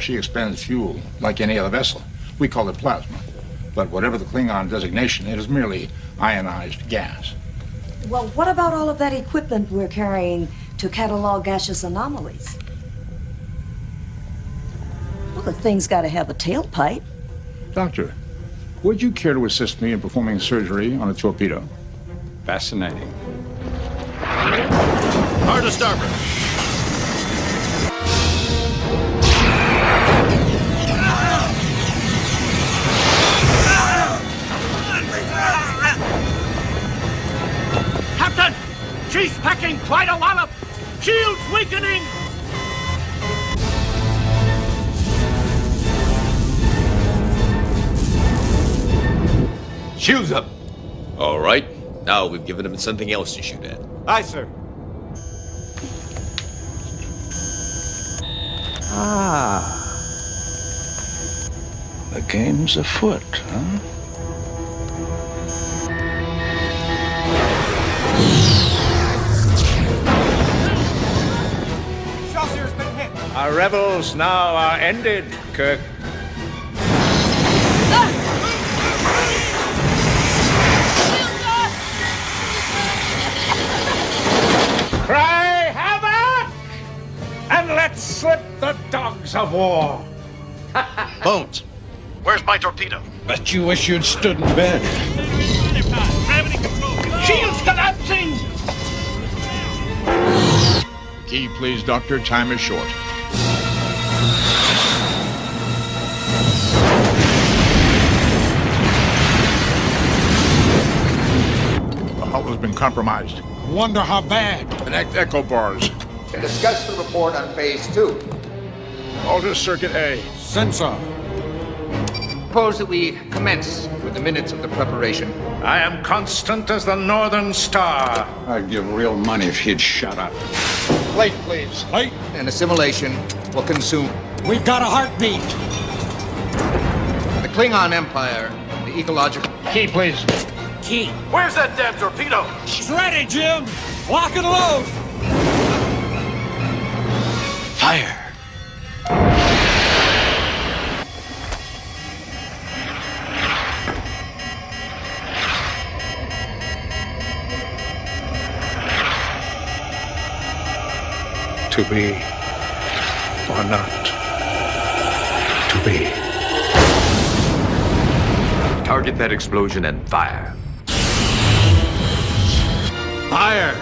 She expends fuel like any other vessel. We call it plasma. But whatever the Klingon designation, it is merely ionized gas. Well, what about all of that equipment we're carrying to catalog gaseous anomalies? Well, the thing's got to have a tailpipe. Doctor, would you care to assist me in performing surgery on a torpedo? Fascinating. Hard to starboard. She's packing quite a wallop! Shields weakening! Shields up. All right. Now we've given him something else to shoot at. Aye, sir. Ah. The game's afoot, huh? Our revels now are ended, Kirk. Cry havoc! And let's slip the dogs of war. Bones, where's my torpedo? Bet you wish you'd stood in bed. Gravity! Shields collapsing! Key, please, Doctor. Time is short. The hull has been compromised. Wonder how bad. Connect echo bars. Discuss the report on phase two. Alter circuit A. Sensor. Propose that we commence with the minutes of the preparation. I am constant as the northern star. I'd give real money if he'd shut up. Plate, please. Plate. And assimilation will consume We've got a heartbeat. the Klingon Empire, the ecological. Key, please. Key. Where's that damn torpedo? It's ready, Jim. Lock and load. Fire. To be or not to be. Target that explosion and fire. Fire!